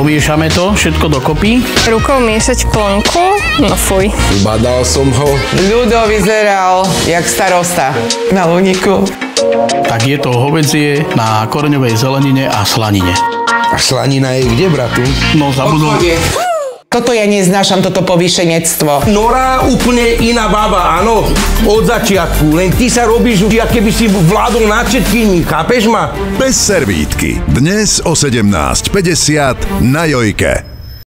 Pomiešame to všetko dokopy. Rukou miešať plnku? No fuj. Badal som ho. Ľudo vyzeral jak starosta na Luniku. Tak je to hovedzie na koreňovej zelenine a slanine. A slanina je kde, bratu? No zabudol... Toto ja neznášam, toto povýšenectvo. Nora úplne iná baba, áno, od začiatku. Len ty sa robíš, jak keby si vládol na všetkými, chápeš ma? Bez servítky. Dnes o 17.50 na Jojke.